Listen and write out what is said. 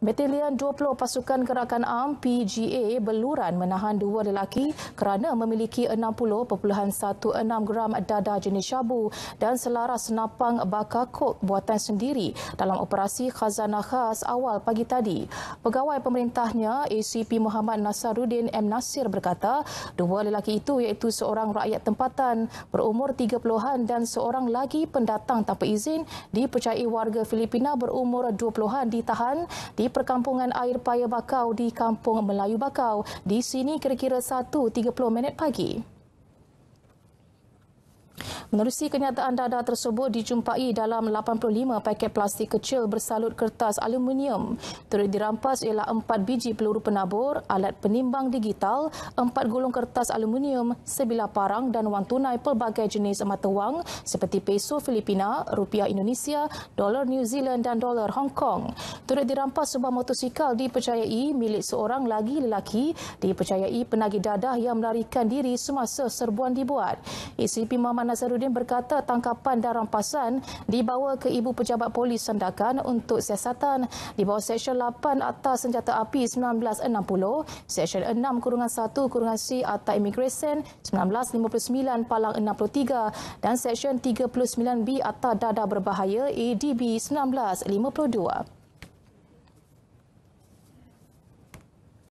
Batalion 20 Pasukan Gerakan Am PGA beluran menahan dua lelaki kerana memiliki 60.16 gram dadah jenis syabu dan selaras senapang bakar kok buatan sendiri dalam operasi khazanah khas awal pagi tadi. Pegawai pemerintahnya ACP Muhammad Nasaruddin M. Nasir berkata dua lelaki itu iaitu seorang rakyat tempatan berumur 30-an dan seorang lagi pendatang tanpa izin dipercayai warga Filipina berumur 20-an ditahan di perkampungan air paya bakau di Kampung Melayu Bakau. Di sini kira-kira 1.30 minit pagi. Menerusi kenyataan dadah tersebut dijumpai dalam 85 paket plastik kecil bersalut kertas aluminium. Turut dirampas ialah 4 biji peluru penabur, alat penimbang digital, 4 gulung kertas aluminium, sebilah parang dan wang tunai pelbagai jenis mata wang seperti peso Filipina, rupiah Indonesia, dolar New Zealand dan dolar Hong Kong. Turut dirampas sebuah motosikal dipercayai milik seorang lagi lelaki dipercayai penagih dadah yang melarikan diri semasa serbuan dibuat. ACP Muhammad Nazaruddin berkata tangkapan dan rampasan dibawa ke Ibu Pejabat Polis Sandakan untuk siasatan di bawah Seksyen 8 Atas Senjata Api 1960, Seksyen 6 Kurungan 1 Kurungan C Atas Immigration 1959 Palang 63 dan Seksyen 39B Atas Dadah Berbahaya ADB 1952.